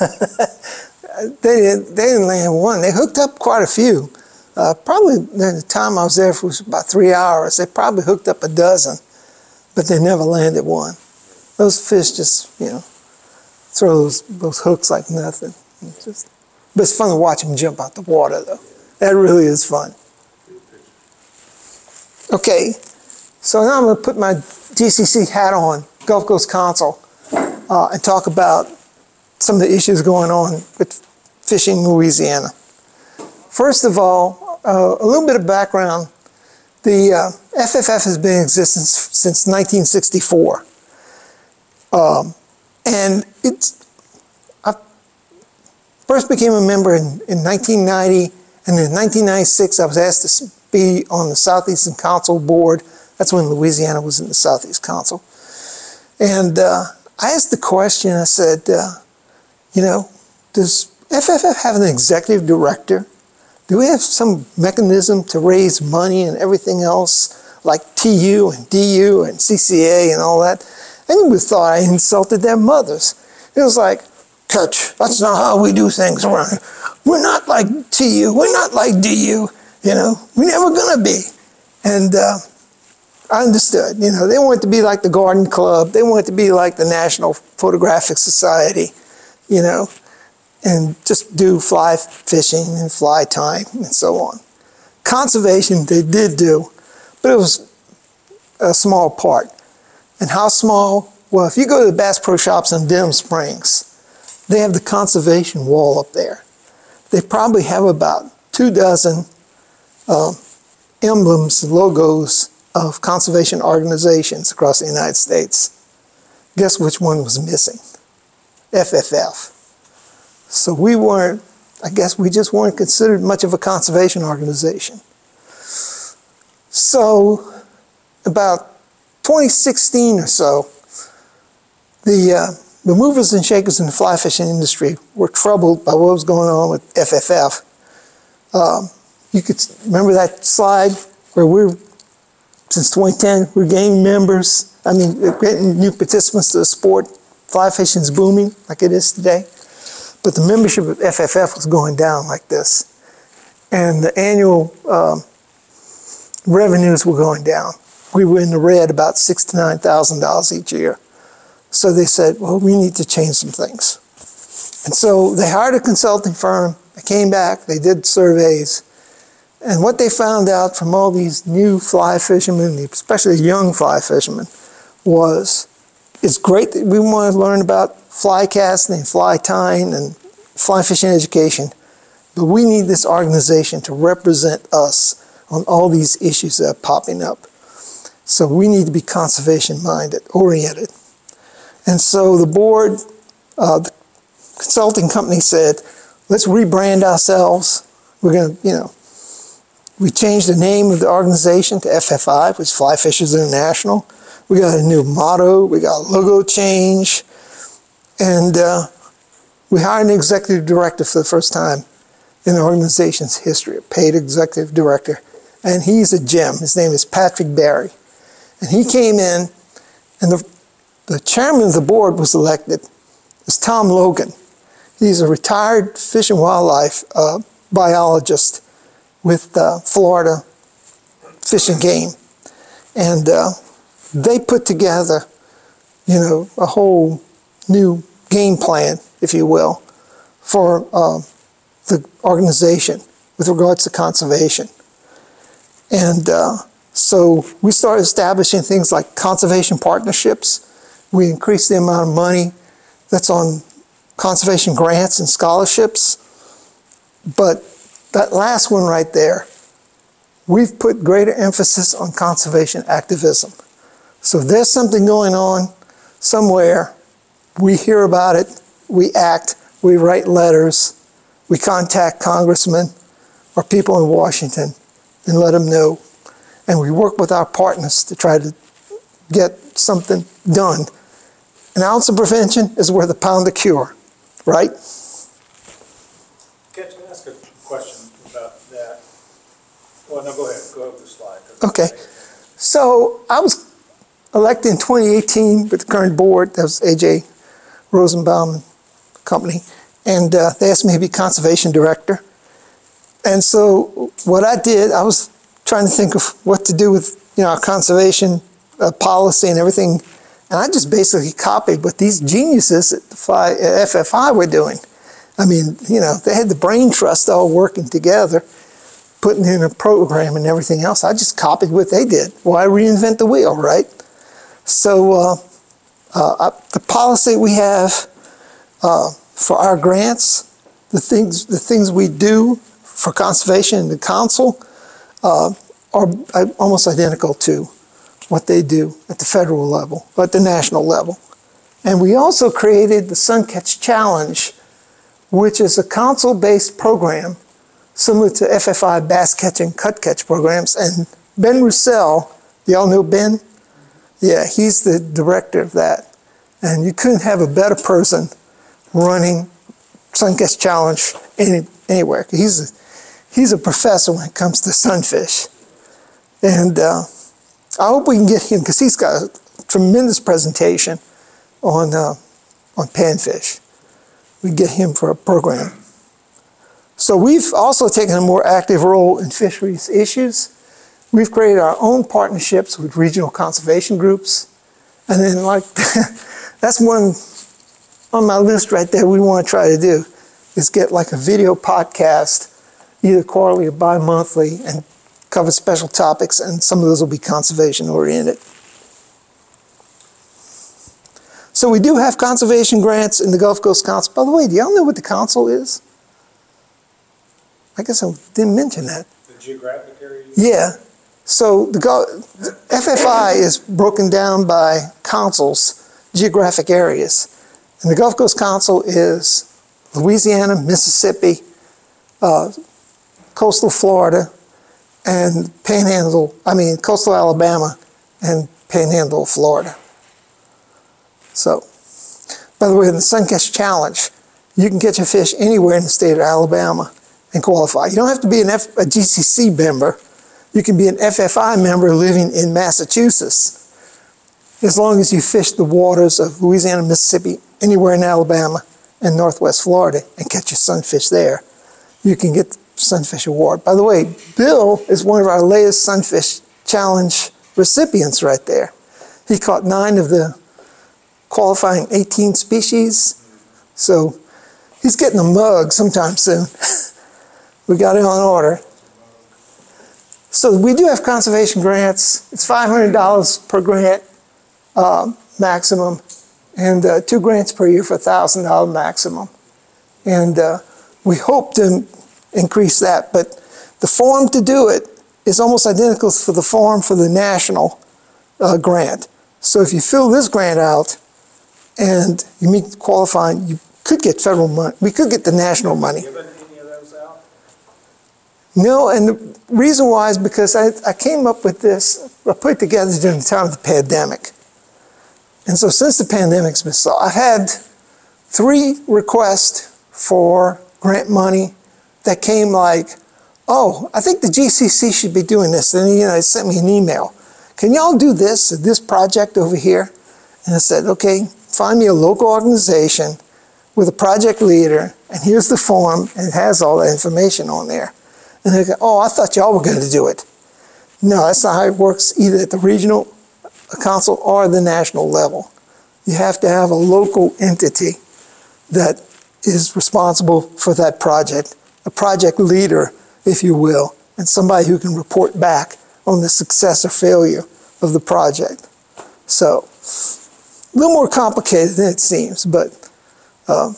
they didn't, they didn't land one. They hooked up quite a few. Uh, probably the time I was there for was about three hours. They probably hooked up a dozen, but they never landed one. Those fish just, you know, throw those, those hooks like nothing. It's just, but it's fun to watch them jump out the water, though. That really is fun. Okay, so now I'm going to put my GCC hat on, Gulf Coast Council, uh, and talk about some of the issues going on with fishing in Louisiana. First of all, uh, a little bit of background. The uh, FFF has been in existence since 1964. Um, and it's, I first became a member in, in 1990, and in 1996 I was asked to be on the Southeastern Council Board. That's when Louisiana was in the Southeast Council. And uh, I asked the question, I said, uh, you know, does FFF have an executive director? Do we have some mechanism to raise money and everything else, like TU and DU and CCA and all that? And you thought I insulted their mothers. It was like, Catch, that's not how we do things around here. We're not like TU, we're not like DU, you know, we're never gonna be. And uh, I understood, you know, they wanted to be like the Garden Club, they wanted to be like the National Photographic Society, you know, and just do fly fishing and fly tying and so on. Conservation they did do, but it was a small part. And how small? Well, if you go to the Bass Pro Shops in Denham Springs, they have the conservation wall up there. They probably have about two dozen uh, emblems, logos of conservation organizations across the United States. Guess which one was missing? FFF. So we weren't, I guess we just weren't considered much of a conservation organization. So about 2016 or so, the, uh, the movers and shakers in the fly fishing industry were troubled by what was going on with FFF. Um, you could remember that slide where we're, since 2010, we're gaining members, I mean, getting new participants to the sport. Fly fishing is booming like it is today. But the membership of FFF was going down like this. And the annual um, revenues were going down. We were in the red about six to nine thousand dollars each year. So they said, well, we need to change some things. And so they hired a consulting firm. They came back, they did surveys. And what they found out from all these new fly fishermen, especially young fly fishermen, was it's great that we want to learn about fly casting and fly tying and fly fishing education, but we need this organization to represent us on all these issues that are popping up. So we need to be conservation minded, oriented. And so the board, uh, the consulting company said, let's rebrand ourselves. We're going to, you know, we changed the name of the organization to FFI, which is Fly Fishers International. We got a new motto, we got logo change, and uh, we hired an executive director for the first time in the organization's history, a paid executive director. And he's a gem. His name is Patrick Barry. And he came in, and the, the chairman of the board was elected. It's Tom Logan. He's a retired fish and wildlife uh, biologist with uh, Florida Fish and Game. And uh, they put together, you know, a whole new game plan, if you will, for uh, the organization with regards to conservation. And uh, so we started establishing things like conservation partnerships. We increased the amount of money that's on conservation grants and scholarships. But that last one right there, we've put greater emphasis on conservation activism. So if there's something going on somewhere, we hear about it, we act, we write letters, we contact congressmen or people in Washington and let them know. And we work with our partners to try to get something done. An ounce of prevention is worth a pound of cure, right? Can I ask a question about that? Well, no, go ahead, go over the slide. Okay. So I was elected in 2018 with the current board, that was AJ Rosenbaum Company, and uh, they asked me to be conservation director. And so what I did, I was trying to think of what to do with you know our conservation uh, policy and everything, and I just basically copied what these geniuses at, at FFI were doing. I mean, you know, they had the brain trust all working together, putting in a program and everything else. I just copied what they did. Why reinvent the wheel, right? So uh, uh, the policy we have uh, for our grants, the things the things we do for conservation and the council uh, are almost identical to what they do at the federal level, at the national level. And we also created the Suncatch Challenge, which is a council-based program similar to FFI bass catching, cut catch programs. And Ben Roussel, y'all know Ben? Yeah, he's the director of that. And you couldn't have a better person running Suncatch Challenge any, anywhere. He's a, he's a professor when it comes to sunfish. And uh, I hope we can get him, because he's got a tremendous presentation on, uh, on panfish. We get him for a program. So we've also taken a more active role in fisheries issues. We've created our own partnerships with regional conservation groups. And then like, that's one on my list right there we want to try to do, is get like a video podcast, either quarterly or bi-monthly, and cover special topics, and some of those will be conservation oriented. So we do have conservation grants in the Gulf Coast Council. By the way, do y'all know what the council is? I guess I didn't mention that. The geographic area? Yeah. So the, FFI is broken down by councils, geographic areas. And the Gulf Coast Council is Louisiana, Mississippi, uh, coastal Florida, and panhandle, I mean, coastal Alabama and panhandle Florida. So, by the way, in the Suncatch Challenge, you can catch a fish anywhere in the state of Alabama and qualify. You don't have to be an F, a GCC member. You can be an FFI member living in Massachusetts as long as you fish the waters of Louisiana, Mississippi, anywhere in Alabama and Northwest Florida and catch your sunfish there. You can get the Sunfish Award. By the way, Bill is one of our latest Sunfish Challenge recipients right there. He caught nine of the qualifying 18 species. So he's getting a mug sometime soon. we got it on order. So we do have conservation grants. It's $500 per grant uh, maximum, and uh, two grants per year for $1,000 maximum. And uh, we hope to increase that, but the form to do it is almost identical for the form for the national uh, grant. So if you fill this grant out and you meet qualifying, you could get federal money. We could get the national money. Given any of those out? No, and the reason why is because I, I came up with this, I put it together during the time of the pandemic. And so since the pandemic's been so, I've had three requests for grant money that came like, oh, I think the GCC should be doing this. And you know, they sent me an email. Can y'all do this, this project over here? And I said, okay, find me a local organization with a project leader, and here's the form, and it has all that information on there. And they go, oh, I thought y'all were going to do it. No, that's not how it works either at the regional council or the national level. You have to have a local entity that is responsible for that project, a project leader, if you will, and somebody who can report back on the success or failure of the project. So, a little more complicated than it seems, but um,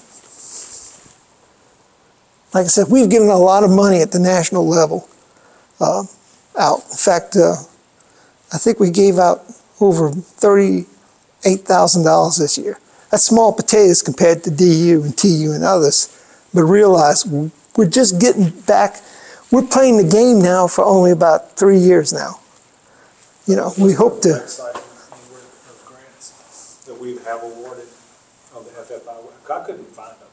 like I said, we've given a lot of money at the national level uh, out. In fact, uh, I think we gave out over $38,000 this year. That's small potatoes compared to DU and TU and others. But realize we're just getting back. We're playing the game now for only about three years now. You know, we hope to. That we have on the FFI, I couldn't find them.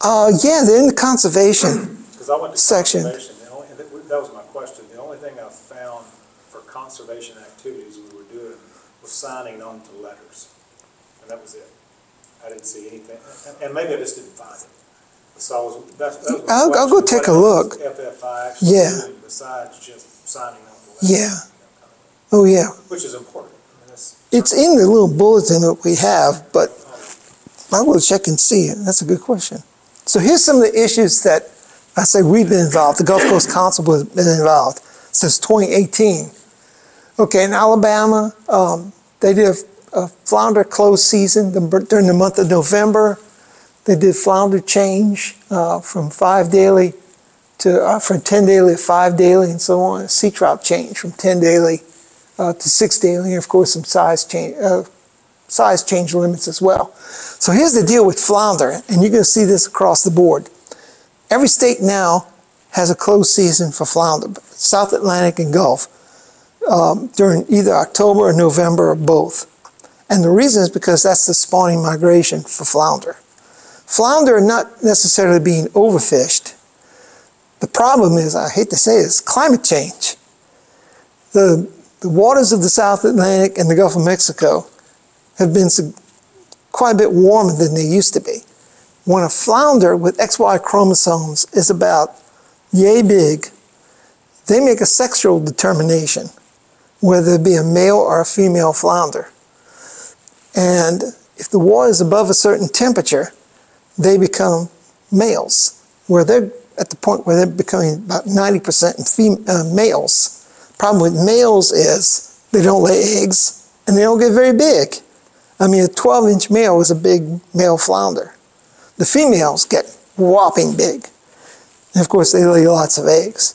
Uh, yeah, they're in the conservation. I went to Section. conservation, the only, that that was my question, the only thing I found for conservation activities we were doing was signing on to letters, and that was it. I didn't see anything, and- and maybe I just didn't find it. So I was, that's, that was I'll, I'll go take a look. FFI Yeah. besides just signing letter? Yeah. Oh, yeah. Which is important. I mean, It's in the little bulletin that we have, but I will check and see it. That's a good question. So here's some of the issues that I say we've been involved, the Gulf Coast Council has been involved since 2018. Okay, in Alabama, um, they did a, a flounder close season during the month of November. They did flounder change uh, from five daily to, uh, from 10 daily to five daily and so on. Sea trout change from 10 daily uh, to six daily, and of course some size change, uh, size change limits as well. So here's the deal with flounder, and you're going to see this across the board. Every state now has a closed season for flounder, South Atlantic and Gulf, um, during either October or November or both. And the reason is because that's the spawning migration for flounder. Flounder are not necessarily being overfished. The problem is, I hate to say it, is climate change. The, the waters of the South Atlantic and the Gulf of Mexico have been quite a bit warmer than they used to be. When a flounder with XY chromosomes is about yay big, they make a sexual determination whether it be a male or a female flounder. And if the water is above a certain temperature, they become males, where they're at the point where they're becoming about 90% fem- uh, males. Problem with males is they don't lay eggs and they don't get very big. I mean, a 12 inch male is a big male flounder. The females get whopping big. And of course, they lay lots of eggs.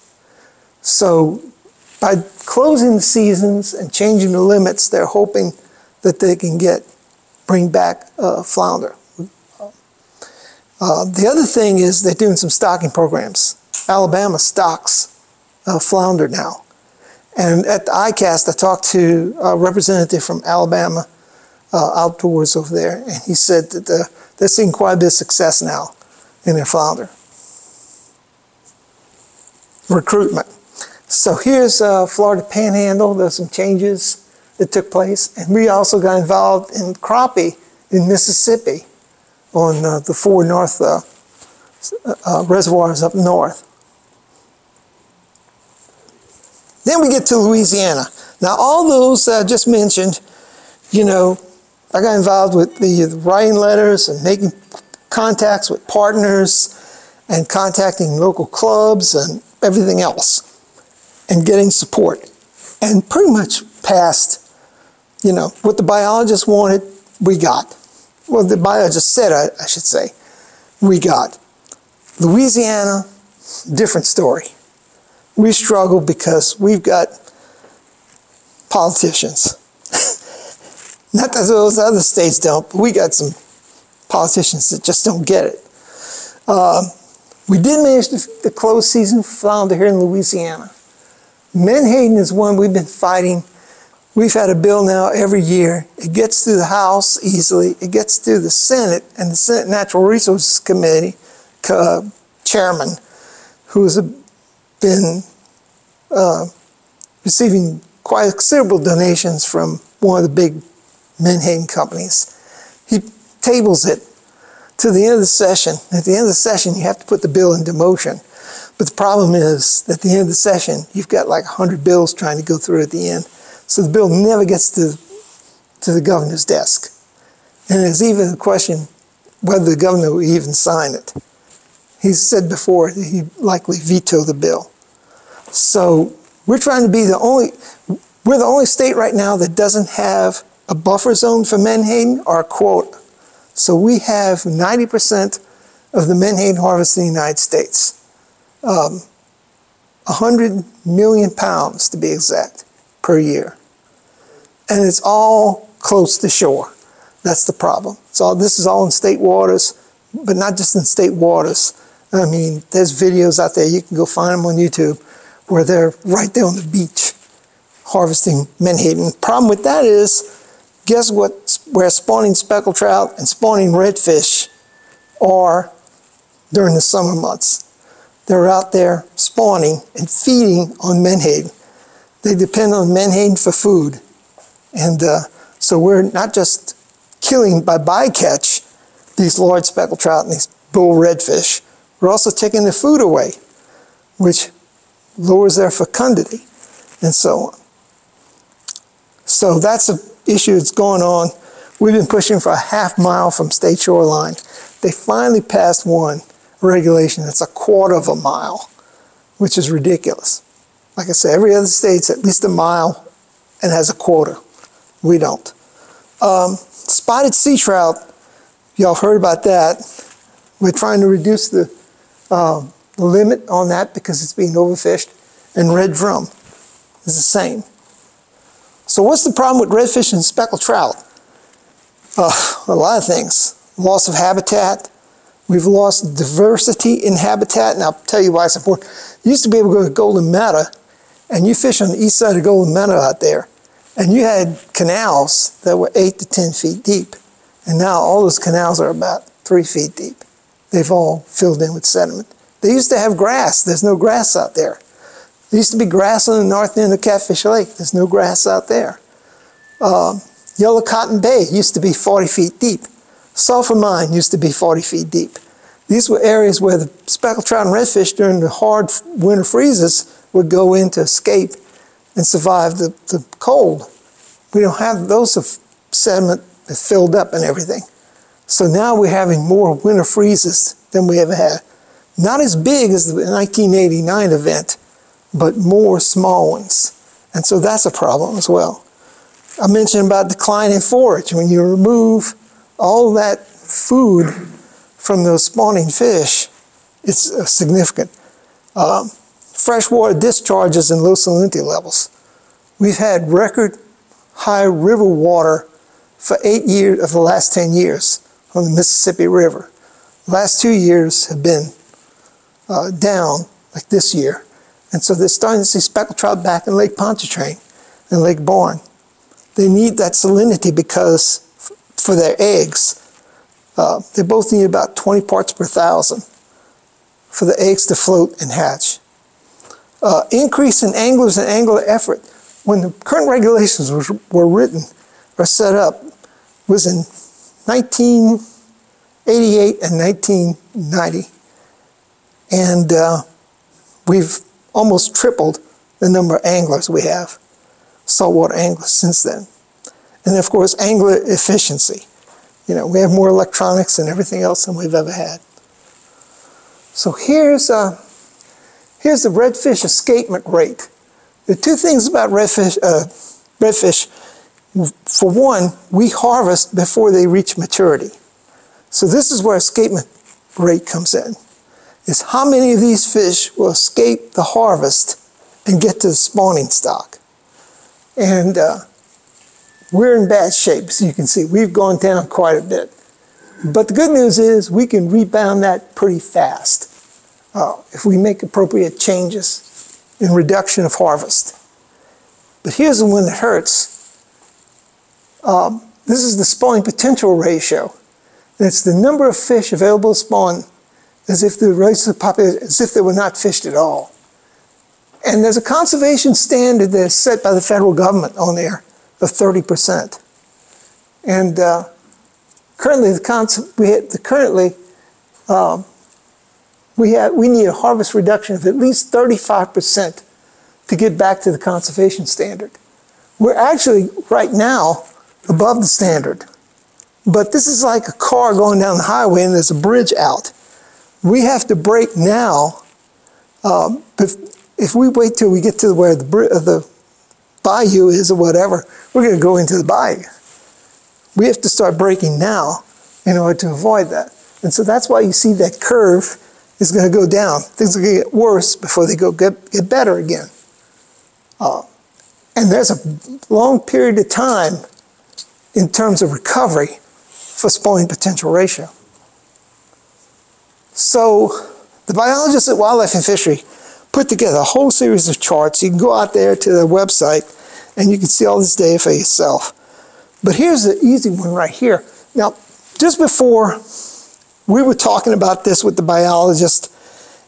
So, by closing the seasons and changing the limits, they're hoping that they can get bring back uh, flounder. Uh, the other thing is they're doing some stocking programs. Alabama stocks uh, flounder now. And at the ICAST, I talked to a representative from Alabama uh, Outdoors over there, and he said that uh, they're seeing quite a bit of success now in their flounder recruitment. So here's uh, Florida Panhandle. There's some changes that took place, and we also got involved in crappie in Mississippi on uh, the four north uh, uh, reservoirs up north. Then we get to Louisiana. Now, all those I just mentioned, you know, I got involved with the, writing letters and making contacts with partners and contacting local clubs and everything else and getting support. And pretty much passed, you know, what the biologists wanted, we got. Well, the biologist said, I, I should say, we got. Louisiana, different story. We struggle because we've got politicians. Not that those other states don't, but we got some politicians that just don't get it. Um, we did manage to, to close season flounder here in Louisiana. Menhaden is one we've been fighting. We've had a bill now every year. It gets through the House easily. It gets through the Senate and the Senate Natural Resources Committee uh, chairman, who has been uh, receiving quite considerable donations from one of the big Menhaden companies. He tables it to the end of the session. At the end of the session, you have to put the bill into motion. But the problem is, at the end of the session, you've got like 100 bills trying to go through at the end. So the bill never gets to, to the governor's desk. And there's even a question whether the governor will even sign it. He's said before that he'd likely veto the bill. So we're trying to be the only, we're the only state right now that doesn't have a buffer zone for menhaden or a quota. So we have 90% of the menhaden harvest in the United States. Um, 100 million pounds to be exact per year. And it's all close to shore. That's the problem. So this is all in state waters, but not just in state waters. I mean, there's videos out there, you can go find them on YouTube, where they're right there on the beach harvesting menhaden. Problem with that is, guess what, where spawning speckled trout and spawning redfish are during the summer months. They're out there spawning and feeding on menhaden. They depend on menhaden for food. And uh, so we're not just killing by bycatch these large speckled trout and these bull redfish. We're also taking the food away, which lowers their fecundity and so on. So that's an issue that's going on. We've been pushing for a half mile from state shoreline. They finally passed one regulation that's a quarter of a mile, which is ridiculous. Like I said, every other state's at least a mile and has a quarter. We don't. Um, spotted sea trout, y'all heard about that. We're trying to reduce the, uh, the limit on that because it's being overfished. And red drum is the same. So what's the problem with redfish and speckled trout? Uh, a lot of things. Loss of habitat. We've lost diversity in habitat, and I'll tell you why it's important. You used to be able to go to Golden Meadow, and you fish on the east side of Golden Meadow out there, and you had canals that were 8 to 10 feet deep. And now all those canals are about 3 feet deep. They've all filled in with sediment. They used to have grass. There's no grass out there. There used to be grass on the north end of Catfish Lake. There's no grass out there. Um, Yellow Cotton Bay used to be 40 feet deep. Sulphur Mine used to be 40 feet deep. These were areas where the speckled trout and redfish during the hard winter freezes would go in to escape and survive the, the cold. We don't have those of sediment filled up and everything. So now we're having more winter freezes than we ever had. Not as big as the 1989 event, but more small ones. And so that's a problem as well. I mentioned about declining forage. When you remove all that food from those spawning fish, it's uh, significant. Um, freshwater discharges and low salinity levels. We've had record high river water for eight years of the last 10 years on the Mississippi River. last two years have been uh, down, like this year. And so they're starting to see speckled trout back in Lake Pontchartrain and Lake Borgne. They need that salinity because for their eggs, uh, they both need about 20 parts per thousand for the eggs to float and hatch. Uh, increase in anglers and angler effort. When the current regulations were, were written or set up was in 1988 and 1990. And uh, we've almost tripled the number of anglers we have, saltwater anglers, since then. And of course, angler efficiency. You know, we have more electronics and everything else than we've ever had. So here's, uh, here's the redfish escapement rate. The two things about redfish, uh, redfish, for one, we harvest before they reach maturity. So this is where escapement rate comes in, is how many of these fish will escape the harvest and get to the spawning stock. And uh, we're in bad shape, as you can see. We've gone down quite a bit. But the good news is we can rebound that pretty fast uh, if we make appropriate changes in reduction of harvest. But here's the one that hurts. Um, this is the spawning potential ratio. And it's the number of fish available to spawn as if the race of population, as if they were not fished at all. And there's a conservation standard that's set by the federal government on there of 30%. And uh, currently, the cons- we the currently um, we have we need a harvest reduction of at least 35% to get back to the conservation standard. We're actually right now above the standard, but this is like a car going down the highway and there's a bridge out. We have to brake now. Um, if, if we wait till we get to where the, the bayou is or whatever, we're going to go into the bayou. We have to start braking now in order to avoid that. And so that's why you see that curve is going to go down. Things are going to get worse before they go get, get better again. Uh, and there's a long period of time in terms of recovery for spawning potential ratio. So the biologists at Wildlife and Fishery put together a whole series of charts. You can go out there to their website and you can see all this data for yourself. But here's the easy one right here. Now, just before we were talking about this with the biologist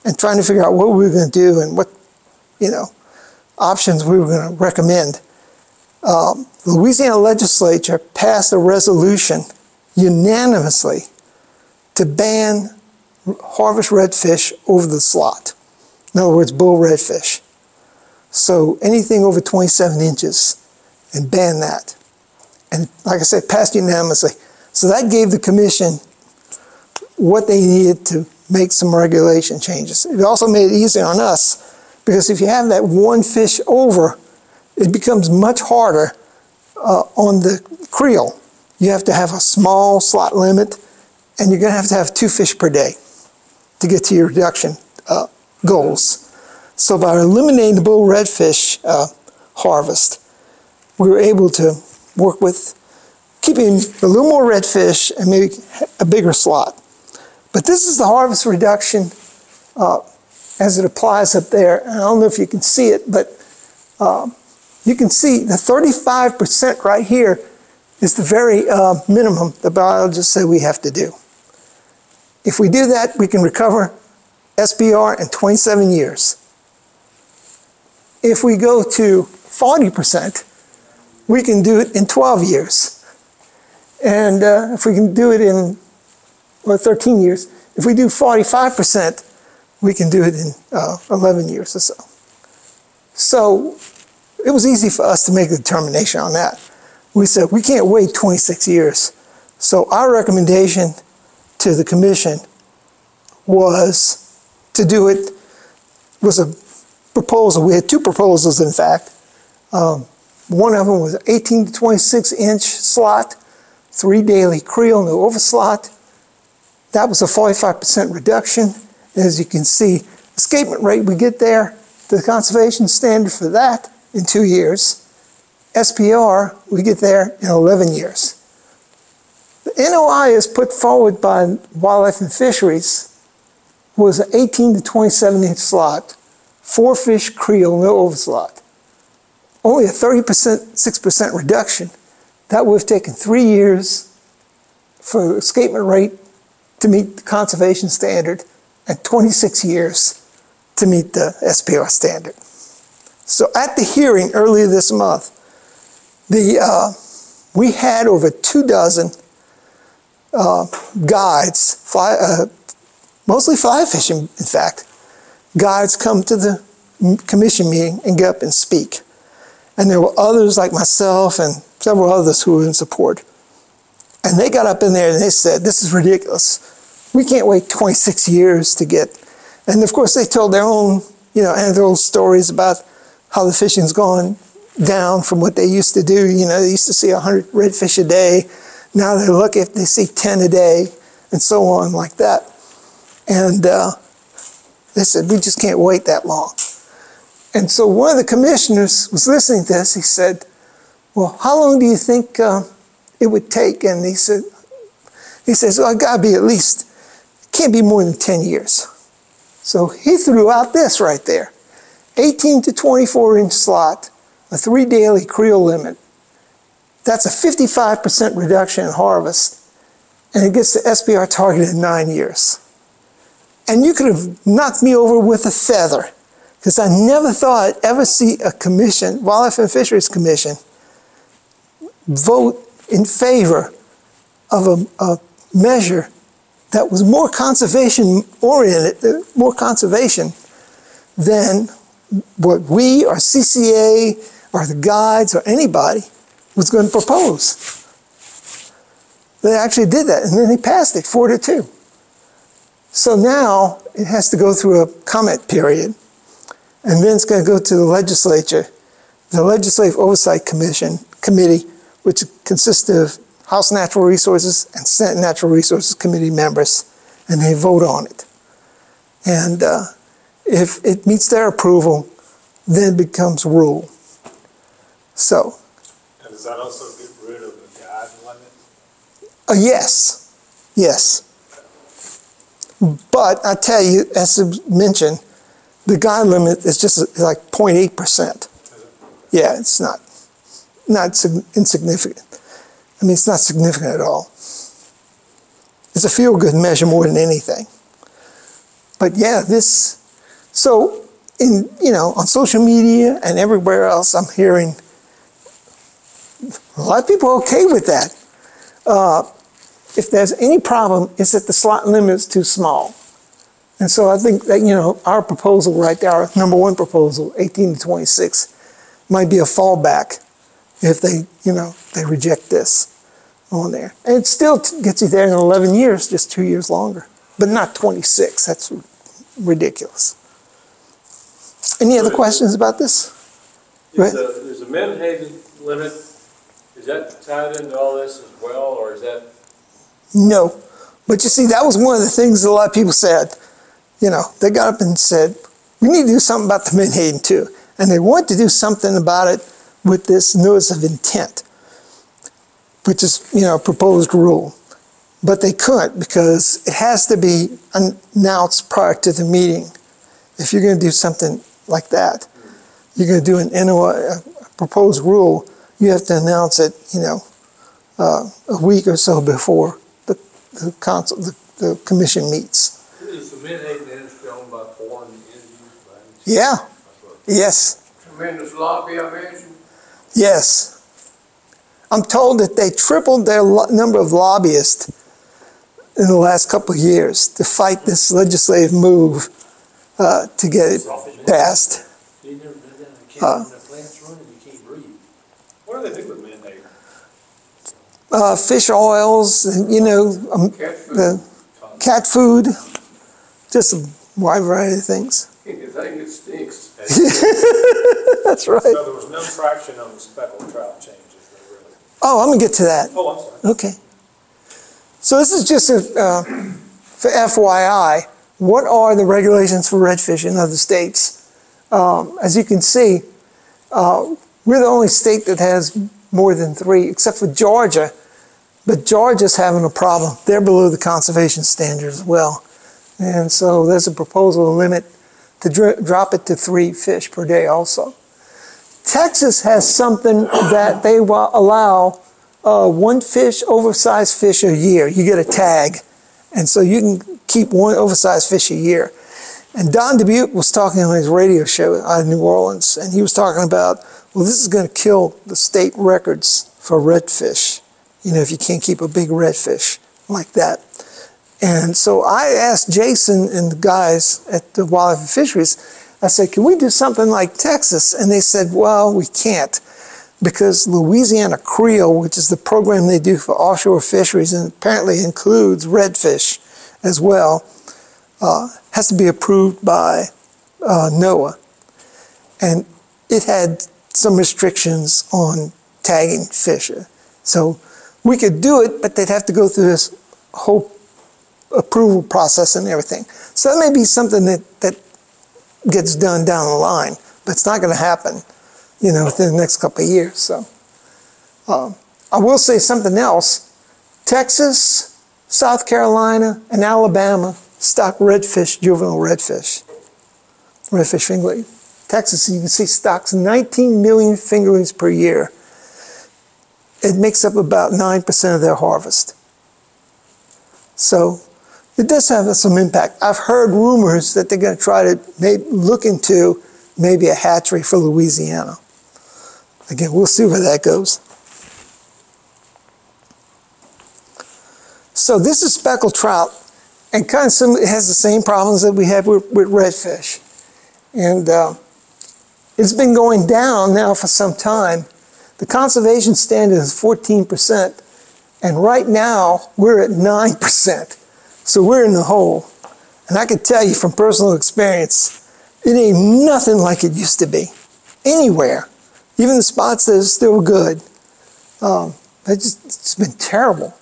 and trying to figure out what we were going to do and what, you know, options we were going to recommend. Um, the Louisiana legislature passed a resolution unanimously to ban harvest redfish over the slot. In other words, bull redfish. So anything over 27 inches and ban that. And like I said, passed unanimously. So that gave the commission what they needed to make some regulation changes. It also made it easier on us because if you have that one fish over, it becomes much harder uh, on the creel. You have to have a small slot limit and you're going to have to have two fish per day to get to your reduction uh, goals. So by eliminating the bull redfish uh, harvest, we were able to work with keeping a little more redfish and maybe a bigger slot. But this is the harvest reduction uh, as it applies up there. I don't know if you can see it, but uh, you can see the 35% right here is the very uh, minimum the biologists say we have to do. If we do that, we can recover SPR in 27 years. If we go to 40%, we can do it in 12 years. And uh, if we can do it in, well, 13 years, if we do 45%, we can do it in uh, 11 years or so. So it was easy for us to make a determination on that. We said, we can't wait 26 years. So our recommendation to the commission was to do it, was a proposal. We had two proposals, in fact. Um, one of them was 18 to 26 inch slot, three daily creel, no overslot. That was a 45% reduction. As you can see, escapement rate we get there, the conservation standard for that in two years. SPR, we get there in 11 years. NOI is put forward by Wildlife and Fisheries was an 18 to 27 inch slot, four fish creel, no overslot. Only a 30%, 6% reduction. That would have taken three years for escapement rate to meet the conservation standard and 26 years to meet the SPR standard. So at the hearing earlier this month, the, uh, we had over two dozen uh, guides, fly, uh, mostly fly fishing, in fact, guides come to the commission meeting and get up and speak. And there were others like myself and several others who were in support. And they got up in there and they said, this is ridiculous. We can't wait 26 years to get. And of course, they told their own, you know, anecdotal stories about how the fishing's gone down from what they used to do. You know, they used to see 100 redfish a day. Now they look if they see 10 a day and so on like that. And uh, they said, we just can't wait that long. And so one of the commissioners was listening to this. He said, well, how long do you think uh, it would take? And he said, he says, well, it got to be at least, can't be more than 10 years. So he threw out this right there. 18 to 24 inch slot, a three daily creel limit. That's a 55% reduction in harvest, and it gets the SPR target in nine years. And you could have knocked me over with a feather because I never thought I'd ever see a commission, Wildlife and Fisheries Commission, vote in favor of a, a measure that was more conservation oriented, more conservation than what we or CCA or the guides or anybody was going to propose. They actually did that, and then they passed it four to two. So now it has to go through a comment period, and then it's going to go to the legislature, the Legislative Oversight Commission Committee, which consists of House Natural Resources and Senate Natural Resources Committee members, and they vote on it. And uh, if it meets their approval, then it becomes rule. So, that also get rid of the guide limit? uh, yes, yes. But I tell you, as I mentioned, the guide limit is just like 0.8%. Yeah, it's not, not insignificant. I mean, it's not significant at all. It's a feel-good measure more than anything. But yeah, this, so in, you know, on social media and everywhere else, I'm hearing a lot of people are okay with that. Uh, if there's any problem, it's that the slot limit is too small. And so I think that, you know, our proposal right there, our number one proposal, 18 to 26, might be a fallback if they, you know, they reject this on there. And it still t- gets you there in 11 years, just two years longer, but not 26. That's ridiculous. Any other questions about this? Right. Is the, is the Menhaden limit, is that tied into all this as well, or is that, No. But you see, that was one of the things a lot of people said. You know, they got up and said, we need to do something about the Menhaden too. And they want to do something about it with this notice of intent, which is, you know, a proposed rule. But they couldn't because it has to be announced prior to the meeting. If you're going to do something like that, you're going to do an NOI, a proposed rule, you have to announce it, you know, uh, a week or so before the, the council, the, the commission meets. is the Menhaden industry owned by foreign entities? by any chance? Yeah, yes, Tremendous lobby, I imagine? yes. I'm told that they tripled their number of lobbyists in the last couple of years to fight this legislative move uh, to get it passed. You never done that, I Uh. can't, when the plant's running, you can't breathe. What do they do with Menhaden? Uh, fish oils, you know, um, the cat food, just a wide variety of things. You think it stinks. That's right. So there was no traction on the speckled trout changes, really? Oh, I'm gonna get to that. Oh, I'm sorry. Okay. So this is just a, uh, for FYI, what are the regulations for redfish in other states? Um, as you can see, uh, we're the only state that has more than three, except for Georgia. But Georgia's having a problem. They're below the conservation standard as well. And so there's a proposal to limit, to dr- drop it to three fish per day also. Texas has something that they wa- allow uh, one fish, oversized fish a year. You get a tag. And so you can keep one oversized fish a year. And Don Dubuc was talking on his radio show out of New Orleans, and he was talking about, well, this is going to kill the state records for redfish. You know, if you can't keep a big redfish like that. And so I asked Jason and the guys at the Wildlife and Fisheries, I said, can we do something like Texas? And they said, well, we can't because Louisiana Creel, which is the program they do for offshore fisheries and apparently includes redfish as well, uh, has to be approved by uh, NOAA. And it had some restrictions on tagging fish. So we could do it, but they'd have to go through this whole approval process and everything. So that may be something that, that gets done down the line, but it's not going to happen, you know, within the next couple of years. So um, I will say something else. Texas, South Carolina, and Alabama stock redfish, juvenile redfish, redfish fingerling. Texas, you can see stocks 19 million fingerlings per year. It makes up about 9% of their harvest. So it does have some impact. I've heard rumors that they're going to try to may, look into maybe a hatchery for Louisiana. Again, we'll see where that goes. So this is speckled trout, and it has the same problems that we have with, with redfish. And uh, it's been going down now for some time. The conservation standard is 14%, and right now we're at 9%. So we're in the hole. And I can tell you from personal experience, it ain't nothing like it used to be, anywhere. Even the spots that are still good. Um, just, it's been terrible.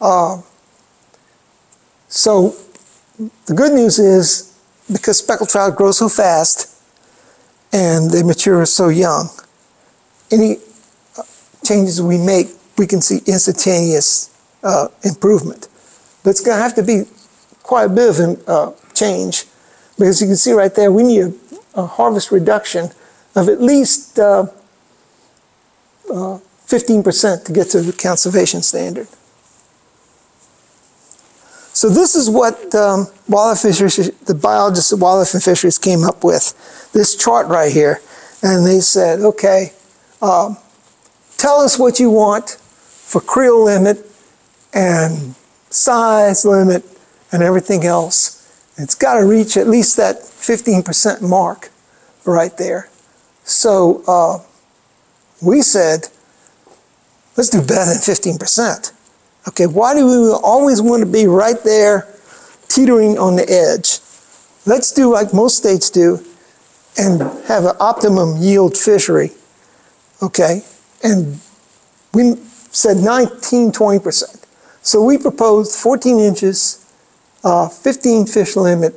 Uh, so the good news is because speckled trout grow so fast and they mature so young, any uh, changes we make, we can see instantaneous uh, improvement. But it's going to have to be quite a bit of uh, change because you can see right there, we need a, a harvest reduction of at least uh, 15% to get to the conservation standard. So this is what um, wildlife fisheries, the biologists at Wildlife and Fisheries came up with, this chart right here. And they said, okay, um, tell us what you want for creel limit and size limit and everything else. It's got to reach at least that 15% mark right there. So uh, we said, let's do better than 15%. Okay, why do we always want to be right there, teetering on the edge? Let's do like most states do and have an optimum yield fishery. Okay, and we said 19, 20%. So we proposed 14 inches, uh, 15 fish limit.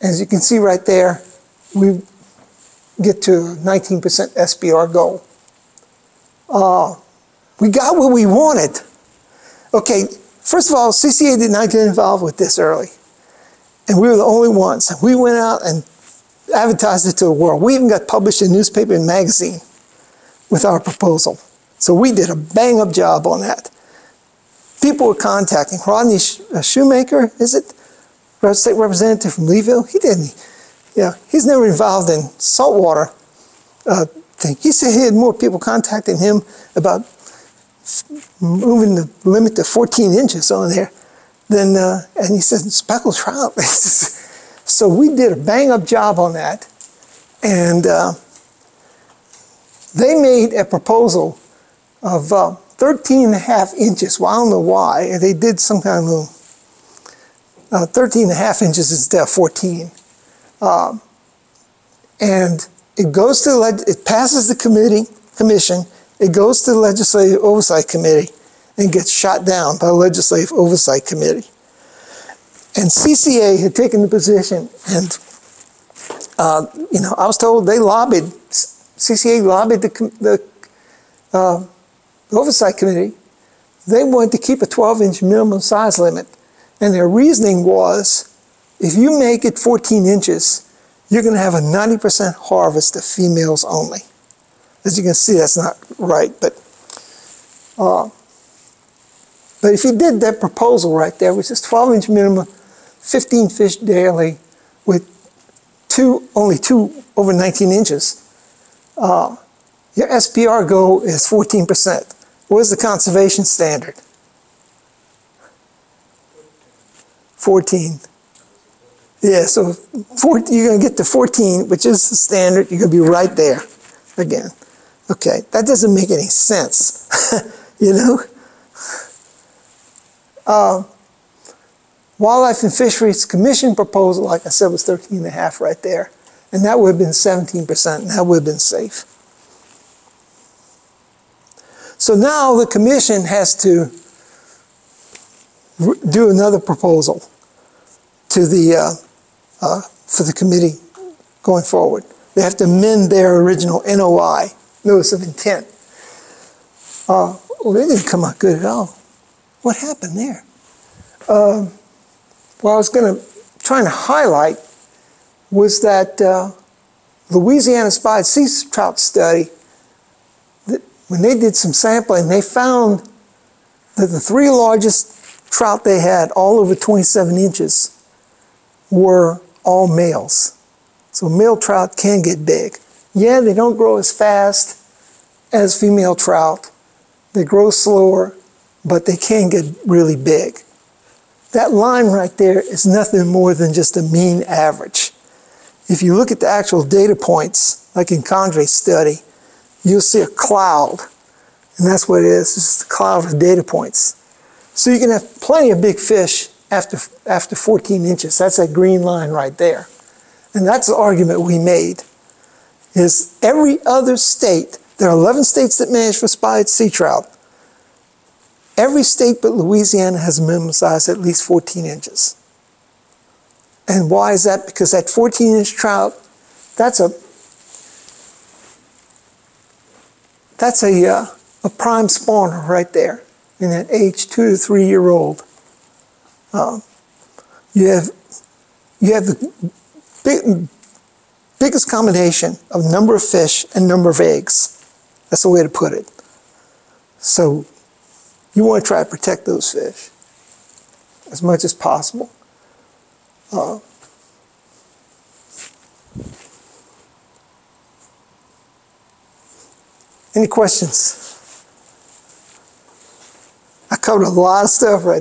As you can see right there, we get to 19% SPR goal. Uh, we got what we wanted. Okay, first of all, CCA did not get involved with this early. And we were the only ones. We went out and advertised it to the world. We even got published in newspaper and magazine with our proposal. So we did a bang up job on that. People were contacting Rodney uh, Shoemaker, is it? State representative from Leeville. He didn't, yeah, he's never involved in saltwater uh, thing. He said he had more people contacting him about moving the limit to 14 inches on there than, uh, and he said, speckled trout. so we did a bang up job on that. And uh, they made a proposal of uh, 13 and a half inches. Well, I don't know why. They did some kind of uh, 13 and a half inches instead of 14. Um, and it goes to the, it passes the committee, commission, it goes to the Legislative Oversight Committee and gets shot down by the Legislative Oversight Committee. And CCA had taken the position, and uh, you know, I was told they lobbied, CCA lobbied the, the uh, Oversight Committee. They wanted to keep a 12-inch minimum size limit, and their reasoning was, if you make it 14 inches, you're going to have a 90% harvest of females only. As you can see, that's not right, but uh, but if you did that proposal right there, which is 12 inch minimum, 15 fish daily, with two only two over 19 inches, uh, your SPR goal is 14%. What is the conservation standard? 14. Yeah, so 14, you're going to get to 14, which is the standard. You're going to be right there again. Okay, that doesn't make any sense, you know? Uh, Wildlife and Fisheries Commission proposal, like I said, was 13 and a half right there. And that would have been 17%, and that would have been safe. So now the commission has to do another proposal to the, uh, uh, for the committee going forward. They have to amend their original NOI notice of intent. Uh, well, it didn't come out good at all. What happened there? Um, what I was going to trying to highlight was that uh, Louisiana spotted sea trout study. When they did some sampling, they found that the three largest trout they had, all over 27 inches, were all males. So male trout can get big. Yeah, they don't grow as fast as female trout. They grow slower, but they can get really big. That line right there is nothing more than just a mean average. If you look at the actual data points, like in Condre's study, you'll see a cloud. And that's what it is, it's just a cloud of data points. So you can have plenty of big fish after, after 14 inches. That's that green line right there. And that's the argument we made is every other state, there are 11 states that manage for spotted sea trout. Every state but Louisiana has a minimum size at least 14 inches. And why is that? Because that 14 inch trout, that's a that's a, uh, a prime spawner right there in that age two to three year old. Um, you have you have the big, biggest combination of number of fish and number of eggs. That's the way to put it. So you want to try to protect those fish as much as possible. Uh, any questions? I covered a lot of stuff right